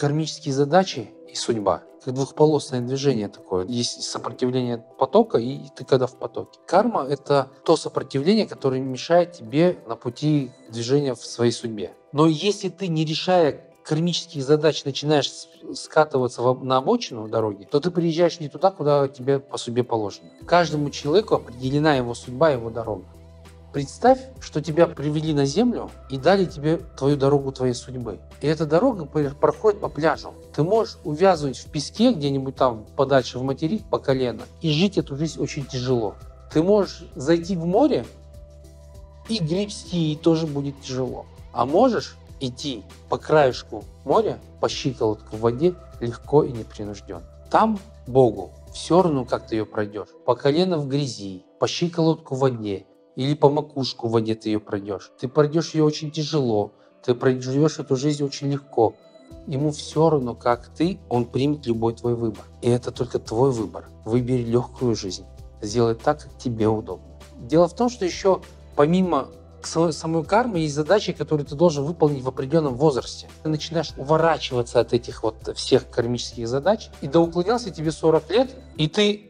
кармические задачи и судьба как двухполосное движение такое. Есть сопротивление потока, и ты когда в потоке. Карма — это то сопротивление, которое мешает тебе на пути движения в своей судьбе. Но если ты, не решая кармических задач, начинаешь скатываться на обочину дороги, то ты приезжаешь не туда, куда тебе по судьбе положено. Каждому человеку определена его судьба, его дорога. Представь, что тебя привели на землю и дали тебе твою дорогу твоей судьбы. И эта дорога проходит по пляжу. Ты можешь увязывать в песке где-нибудь там подальше в материк по колено и жить эту жизнь очень тяжело. Ты можешь зайти в море и гребсти, и тоже будет тяжело. А можешь идти по краешку моря, по щиколотку в воде, легко и непринужденно. Там Богу все равно, как ты ее пройдешь. По колено в грязи, по щиколотку в воде, или по макушку в воде ты ее пройдешь. Ты пройдешь ее очень тяжело, ты проживешь эту жизнь очень легко. Ему все равно, как ты, он примет любой твой выбор. И это только твой выбор. Выбери легкую жизнь. Сделай так, как тебе удобно. Дело в том, что еще помимо самой кармы есть задачи, которые ты должен выполнить в определенном возрасте. Ты начинаешь уворачиваться от этих вот всех кармических задач, и да уклонялся тебе 40 лет, и ты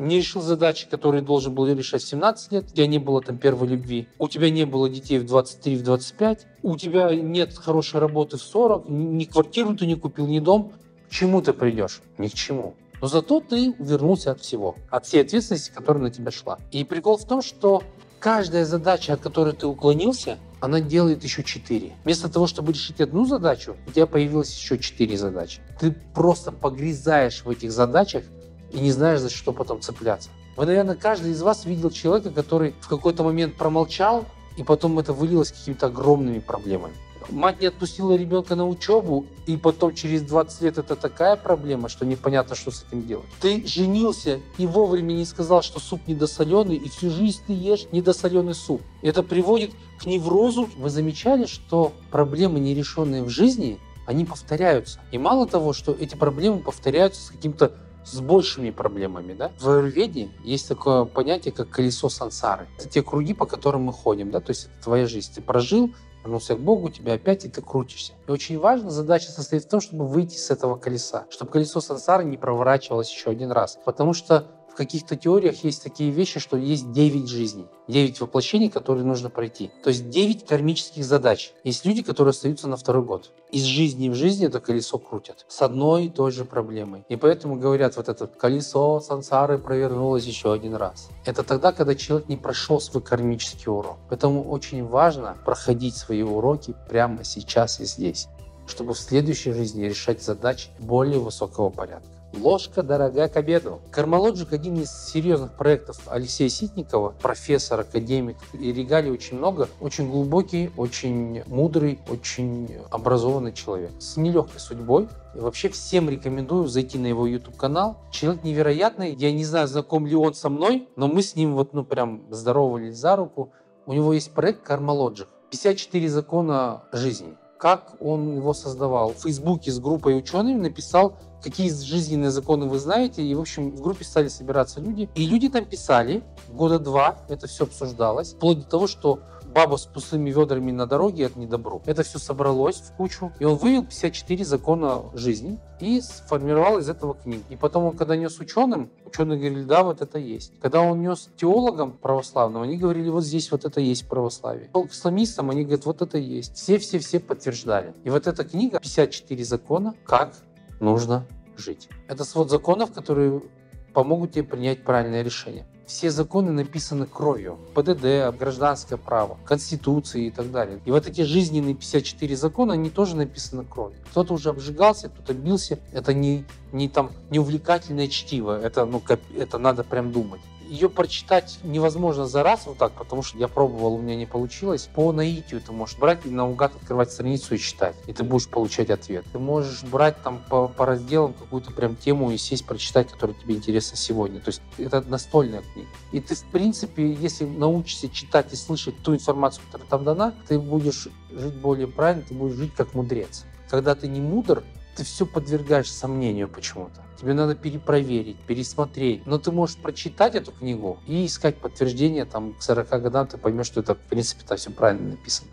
не решил задачи, которые должен был решать в 17 лет, у тебя не было там первой любви, у тебя не было детей в 23, в 25, у тебя нет хорошей работы в 40, ни квартиру ты не купил, ни дом, к чему ты придешь? Ни к чему. Но зато ты вернулся от всего, от всей ответственности, которая на тебя шла. И прикол в том, что каждая задача, от которой ты уклонился, она делает еще четыре. Вместо того, чтобы решить одну задачу, у тебя появилось еще четыре задачи. Ты просто погрязаешь в этих задачах, и не знаешь, за что потом цепляться. Вы, наверное, каждый из вас видел человека, который в какой-то момент промолчал, и потом это вылилось какими-то огромными проблемами. Мать не отпустила ребенка на учебу, и потом через 20 лет это такая проблема, что непонятно, что с этим делать. Ты женился и вовремя не сказал, что суп недосоленый, и всю жизнь ты ешь недосоленый суп. Это приводит к неврозу. Вы замечали, что проблемы, нерешенные в жизни, они повторяются. И мало того, что эти проблемы повторяются с каким-то с большими проблемами. Да? В аюрведе есть такое понятие, как колесо сансары. Это те круги, по которым мы ходим. Да? То есть это твоя жизнь. Ты прожил, вернулся к Богу, тебя опять, и ты крутишься. И очень важно, задача состоит в том, чтобы выйти с этого колеса, чтобы колесо сансары не проворачивалось еще один раз. Потому что каких-то теориях есть такие вещи, что есть 9 жизней, 9 воплощений, которые нужно пройти. То есть 9 кармических задач. Есть люди, которые остаются на второй год. Из жизни в жизнь это колесо крутят. С одной и той же проблемой. И поэтому говорят, вот это колесо сансары провернулось еще один раз. Это тогда, когда человек не прошел свой кармический урок. Поэтому очень важно проходить свои уроки прямо сейчас и здесь чтобы в следующей жизни решать задачи более высокого порядка. Ложка дорога к обеду. Кармалоджик один из серьезных проектов Алексея Ситникова, профессор, академик. И регалий очень много. Очень глубокий, очень мудрый, очень образованный человек. С нелегкой судьбой. И вообще всем рекомендую зайти на его YouTube канал. Человек невероятный. Я не знаю, знаком ли он со мной, но мы с ним вот ну прям здоровались за руку. У него есть проект Кармалоджик. 54 закона жизни как он его создавал. В Фейсбуке с группой ученых написал, какие жизненные законы вы знаете. И, в общем, в группе стали собираться люди. И люди там писали, года два это все обсуждалось, вплоть до того, что баба с пустыми ведрами на дороге – это не добро. Это все собралось в кучу, и он вывел 54 закона жизни и сформировал из этого книгу. И потом он, когда нес ученым, ученые говорили, да, вот это есть. Когда он нес теологам православным, они говорили, вот здесь вот это есть православие. К исламистам они говорят, вот это есть. Все-все-все подтверждали. И вот эта книга 54 закона, как нужно жить. Это свод законов, которые помогут тебе принять правильное решение все законы написаны кровью. ПДД, гражданское право, Конституции и так далее. И вот эти жизненные 54 закона, они тоже написаны кровью. Кто-то уже обжигался, кто-то бился. Это не, не, там, не увлекательное чтиво, это, ну, это надо прям думать ее прочитать невозможно за раз вот так, потому что я пробовал, у меня не получилось. По наитию ты можешь брать и наугад открывать страницу и читать, и ты будешь получать ответ. Ты можешь брать там по, по разделам какую-то прям тему и сесть прочитать, которая тебе интересна сегодня. То есть это настольная книга. И ты, в принципе, если научишься читать и слышать ту информацию, которая там дана, ты будешь жить более правильно, ты будешь жить как мудрец. Когда ты не мудр, ты все подвергаешь сомнению почему-то. Тебе надо перепроверить, пересмотреть. Но ты можешь прочитать эту книгу и искать подтверждение. Там к 40 годам ты поймешь, что это, в принципе, там все правильно написано.